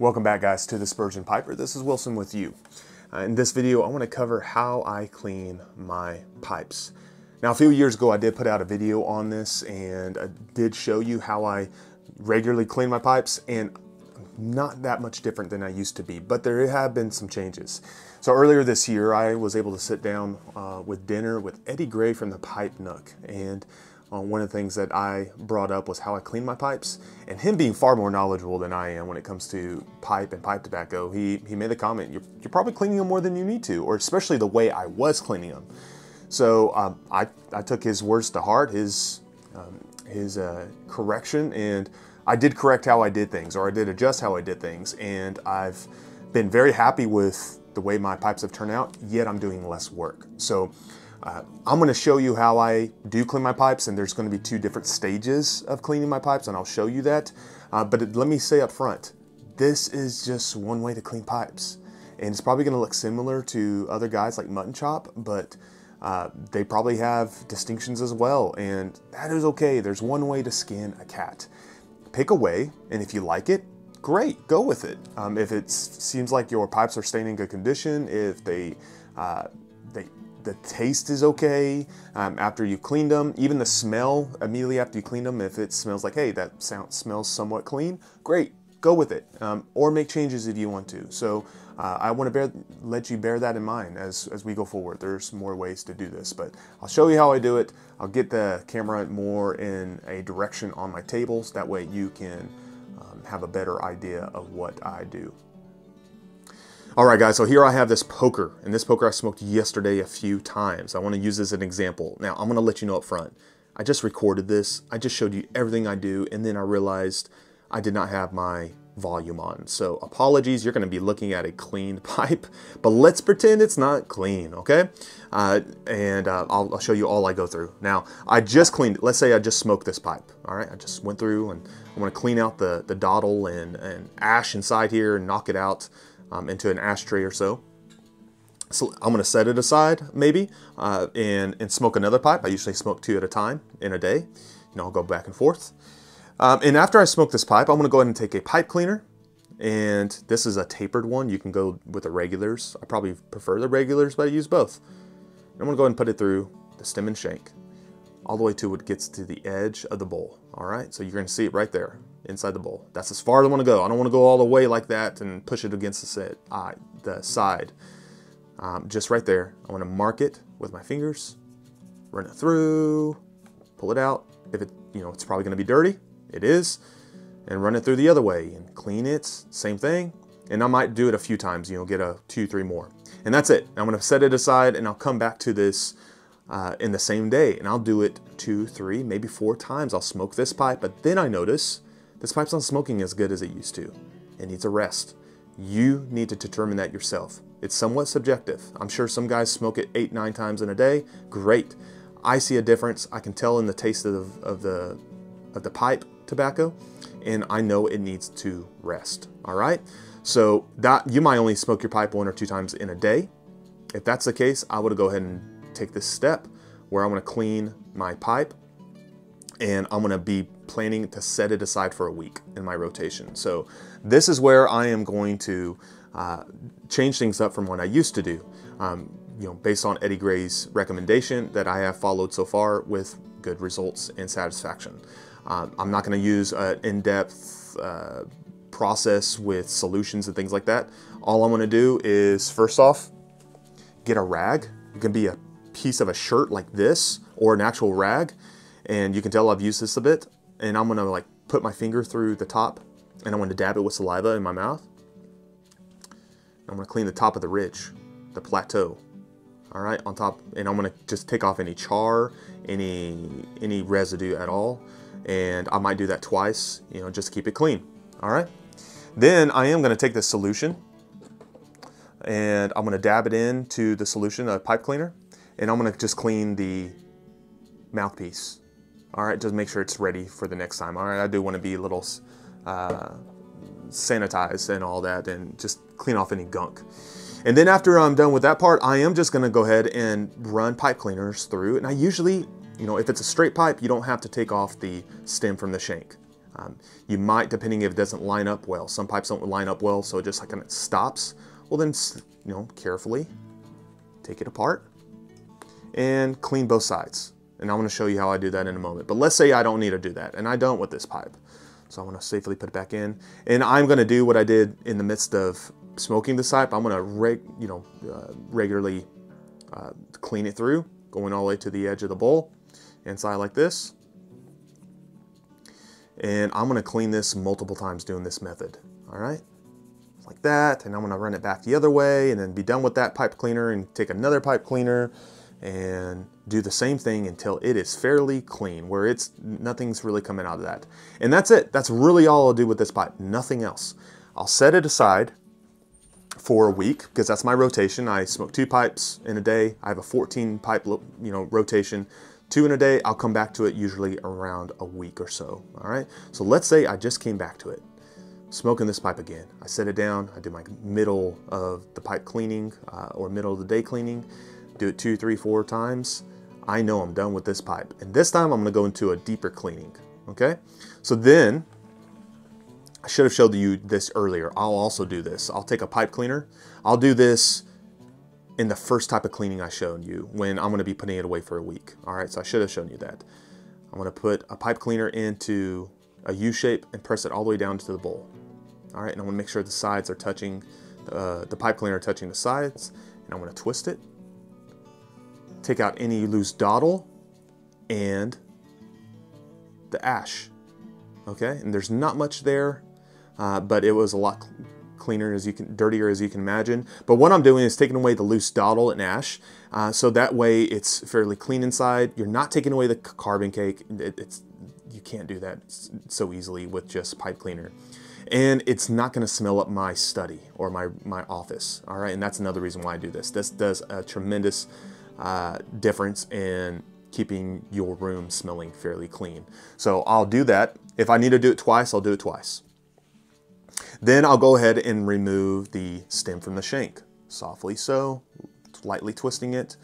Welcome back guys to the Spurgeon Piper. This is Wilson with you. Uh, in this video I want to cover how I clean my pipes. Now a few years ago I did put out a video on this and I did show you how I regularly clean my pipes and not that much different than I used to be, but there have been some changes. So earlier this year I was able to sit down uh, with dinner with Eddie Gray from the Pipe Nook and uh, one of the things that I brought up was how I clean my pipes, and him being far more knowledgeable than I am when it comes to pipe and pipe tobacco, he, he made the comment, you're, you're probably cleaning them more than you need to, or especially the way I was cleaning them. So um, I, I took his words to heart, his, um, his uh, correction, and I did correct how I did things, or I did adjust how I did things, and I've been very happy with the way my pipes have turned out, yet I'm doing less work. So uh, I'm going to show you how I do clean my pipes and there's going to be two different stages of cleaning my pipes and I'll show you that. Uh, but it, let me say up front, this is just one way to clean pipes. And it's probably going to look similar to other guys like Mutton Chop, but uh, they probably have distinctions as well. And that is okay. There's one way to skin a cat. Pick a way, and if you like it, great, go with it. Um, if it seems like your pipes are staying in good condition, if they, uh, they the taste is okay um, after you cleaned them. Even the smell immediately after you cleaned them, if it smells like, hey, that sound, smells somewhat clean, great, go with it. Um, or make changes if you want to. So uh, I want to bear, let you bear that in mind as, as we go forward. There's more ways to do this, but I'll show you how I do it. I'll get the camera more in a direction on my tables. That way you can um, have a better idea of what I do. All right, guys, so here I have this poker, and this poker I smoked yesterday a few times. I want to use this as an example. Now, I'm to let you know up front. I just recorded this. I just showed you everything I do, and then I realized I did not have my volume on. So apologies, you're going to be looking at a clean pipe, but let's pretend it's not clean, okay? Uh, and uh, I'll, I'll, show you all I go through. Now, I just cleaned, let's say I just smoked this pipe, all right? I just went through and I want to clean out the, the dottle and, and ash inside here and knock it out um, into an ashtray or so. So I'm gonna set it aside maybe uh, and, and smoke another pipe. I usually smoke two at a time in a day. You know, I'll go back and forth. Um, and after I smoke this pipe, I'm gonna go ahead and take a pipe cleaner and this is a tapered one. You can go with the regulars. I probably prefer the regulars, but I use both. I'm gonna go ahead and put it through the stem and shank all the way to what gets to the edge of the bowl. All right, so you're gonna see it right there inside the bowl. That's as far as I want to go. I don't want to go all the way like that and push it against the, set, uh, the side. Um, just right there. I want to mark it with my fingers, run it through, pull it out. If it, you know, it's probably going to be dirty. It is. And run it through the other way and clean it. Same thing. And I might do it a few times, you know, get a two, three more. And that's it. I'm going to set it aside and I'll come back to this uh, in the same day and I'll do it two, three, maybe four times. I'll smoke this pipe, but then I notice this pipe's not smoking as good as it used to. It needs a rest. You need to determine that yourself. It's somewhat subjective. I'm sure some guys smoke it eight, nine times in a day. Great. I see a difference. I can tell in the taste of, of the of the pipe tobacco, and I know it needs to rest. All right. So that you might only smoke your pipe one or two times in a day. If that's the case, I would go ahead and take this step where I'm going to clean my pipe and I'm to be planning to set it aside for a week in my rotation. So this is where I am going to uh, change things up from what I used to do. Um, you know, based on Eddie Gray's recommendation that I have followed so far with good results and satisfaction. Um, I'm not going to use an in-depth uh, process with solutions and things like that. All I'm going to do is first off, get a rag. It can be a piece of a shirt like this or an actual rag. And you can tell I've used this a bit and I'm gonna like put my finger through the top and I'm gonna dab it with saliva in my mouth. I'm gonna clean the top of the ridge, the plateau. All right, on top, and I'm gonna just take off any char, any any residue at all, and I might do that twice, you know, just keep it clean. All right. Then I am gonna take this solution, and I'm gonna dab it into the solution, a pipe cleaner, and I'm gonna just clean the mouthpiece all right, just make sure it's ready for the next time. All right, I do want to be a little uh, sanitized and all that and just clean off any gunk. And then after I'm done with that part, I am just gonna go ahead and run pipe cleaners through. And I usually, you know, if it's a straight pipe, you don't have to take off the stem from the shank. Um, you might, depending if it doesn't line up well. Some pipes don't line up well, so it just like kind of stops. Well then, you know, carefully take it apart and clean both sides. And I'm gonna show you how I do that in a moment. But let's say I don't need to do that, and I don't with this pipe. So I'm gonna safely put it back in. And I'm gonna do what I did in the midst of smoking the pipe. I'm gonna reg, you know, uh, regularly uh, clean it through, going all the way to the edge of the bowl, inside like this. And I'm gonna clean this multiple times doing this method, all right? Like that, and I'm gonna run it back the other way and then be done with that pipe cleaner and take another pipe cleaner and do the same thing until it is fairly clean, where it's nothing's really coming out of that. And that's it. That's really all I'll do with this pipe, nothing else. I'll set it aside for a week because that's my rotation. I smoke two pipes in a day. I have a 14 pipe, you know, rotation. Two in a day, I'll come back to it usually around a week or so, all right? So let's say I just came back to it, smoking this pipe again. I set it down, I do my middle of the pipe cleaning uh, or middle of the day cleaning, do it two, three, four times. I know I'm done with this pipe. And this time I'm gonna go into a deeper cleaning, okay? So then, I should have showed you this earlier. I'll also do this. I'll take a pipe cleaner. I'll do this in the first type of cleaning I showed you when I'm gonna be putting it away for a week. All right, so I should have shown you that. I'm gonna put a pipe cleaner into a U shape and press it all the way down to the bowl. All right, and I'm gonna make sure the sides are touching, uh, the pipe cleaner touching the sides, and I'm gonna twist it. Take out any loose dottle and the ash, okay? And there's not much there, uh, but it was a lot cleaner as you can, dirtier as you can imagine. But what I'm doing is taking away the loose dottle and ash, uh, so that way it's fairly clean inside. You're not taking away the carbon cake. It, it's you can't do that so easily with just pipe cleaner. And it's not gonna smell up my study or my, my office, all right? And that's another reason why I do this. This does a tremendous uh, difference in keeping your room smelling fairly clean. So I'll do that. If I need to do it twice, I'll do it twice. Then I'll go ahead and remove the stem from the shank. Softly so, lightly twisting it.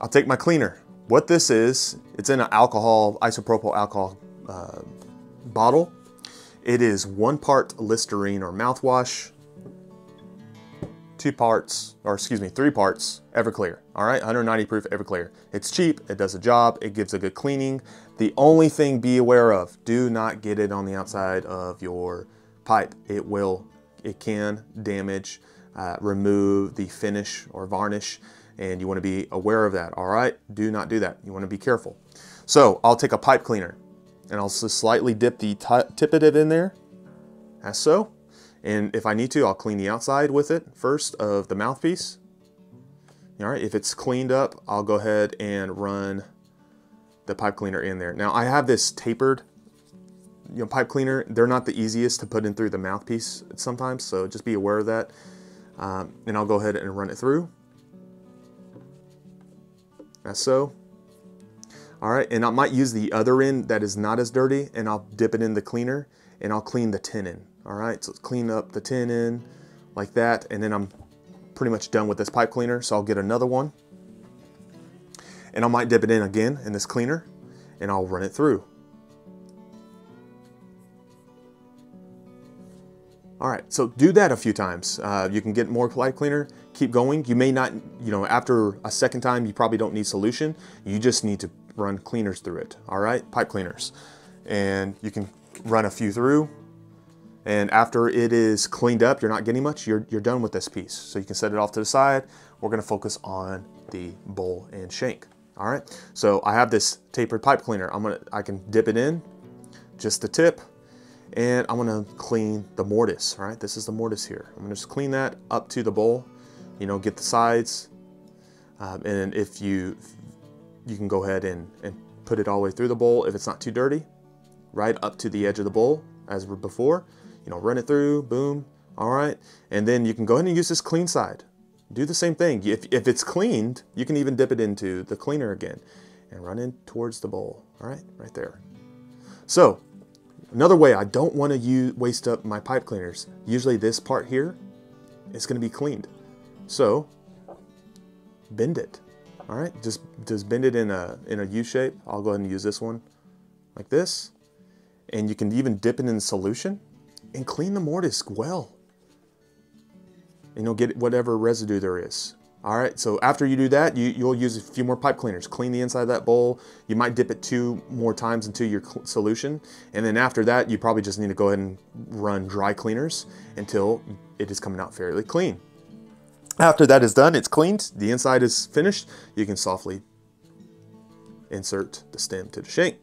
I'll take my cleaner. What this is, it's in an alcohol, isopropyl alcohol uh, bottle. It is one part Listerine or mouthwash, two parts, or excuse me, three parts Everclear. All right, 190 proof Everclear. It's cheap, it does a job, it gives a good cleaning. The only thing be aware of, do not get it on the outside of your pipe. It will, it can damage, uh, remove the finish or varnish, and you wanna be aware of that, all right? Do not do that, you wanna be careful. So I'll take a pipe cleaner and I'll just slightly dip the tip of it in there, as so. And if I need to, I'll clean the outside with it first of the mouthpiece. All right, if it's cleaned up, I'll go ahead and run the pipe cleaner in there. Now I have this tapered you know, pipe cleaner. They're not the easiest to put in through the mouthpiece sometimes, so just be aware of that. Um, and I'll go ahead and run it through. As so. All right, and I might use the other end that is not as dirty and I'll dip it in the cleaner and I'll clean the tenon. All right, so clean up the tenon like that and then I'm pretty much done with this pipe cleaner, so I'll get another one and I might dip it in again in this cleaner and I'll run it through. All right, so do that a few times. Uh, you can get more pipe cleaner, keep going. You may not, you know, after a second time, you probably don't need solution. You just need to run cleaners through it, all right? Pipe cleaners. And you can run a few through. And after it is cleaned up, you're not getting much, you're, you're done with this piece. So you can set it off to the side. We're gonna focus on the bowl and shank. All right, so I have this tapered pipe cleaner. I'm gonna, I can dip it in, just the tip, and I'm gonna clean the mortise, all right? This is the mortise here. I'm gonna just clean that up to the bowl, you know, get the sides, um, and if you, you can go ahead and, and put it all the way through the bowl if it's not too dirty, right up to the edge of the bowl as before, you know, run it through, boom, all right? And then you can go ahead and use this clean side do the same thing. If, if it's cleaned, you can even dip it into the cleaner again and run in towards the bowl. All right, right there. So another way I don't want to use, waste up my pipe cleaners. Usually this part here is going to be cleaned. So bend it. All right, just just bend it in a in a U shape. I'll go ahead and use this one like this. and you can even dip it in solution and clean the mortise well. And you'll get whatever residue there is. All right, so after you do that, you, you'll use a few more pipe cleaners. Clean the inside of that bowl. You might dip it two more times into your solution. And then after that, you probably just need to go ahead and run dry cleaners until it is coming out fairly clean. After that is done, it's cleaned, the inside is finished, you can softly insert the stem to the shank,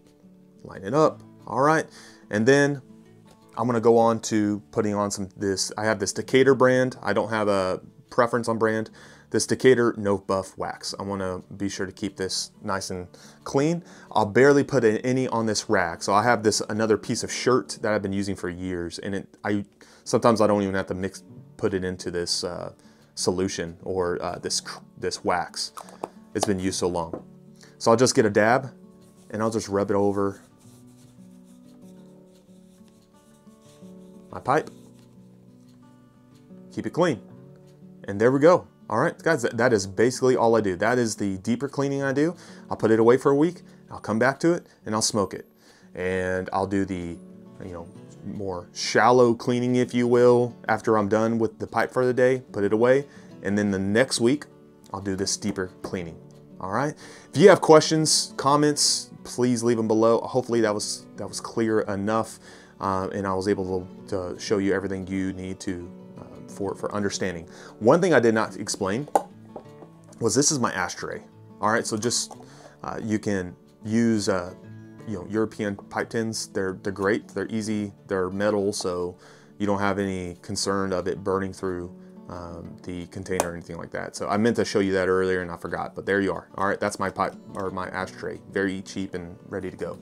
line it up, all right. And then I'm gonna go on to putting on some this, I have this Decatur brand. I don't have a preference on brand. This Decatur No Buff Wax. I wanna be sure to keep this nice and clean. I'll barely put any on this rack. So I have this another piece of shirt that I've been using for years and it, I sometimes I don't even have to mix, put it into this uh, solution or uh, this, this wax. It's been used so long. So I'll just get a dab and I'll just rub it over my pipe. Keep it clean. And there we go. All right, guys, that is basically all I do. That is the deeper cleaning I do. I'll put it away for a week. I'll come back to it and I'll smoke it. And I'll do the, you know, more shallow cleaning, if you will, after I'm done with the pipe for the day, put it away. And then the next week, I'll do this deeper cleaning. All right. If you have questions, comments, please leave them below. Hopefully that was that was clear enough, uh, and I was able to, to, show you everything you need to for, for understanding. One thing I did not explain was this is my ashtray. All right, so just uh, you can use uh, you know European pipe tins. They're they're great. They're easy. They're metal, so you don't have any concern of it burning through um, the container or anything like that. So I meant to show you that earlier and I forgot, but there you are. All right, that's my pipe or my ashtray. Very cheap and ready to go.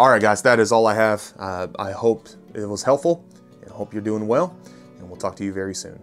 All right, guys, that is all I have. Uh, I hope it was helpful and hope you're doing well and we'll talk to you very soon.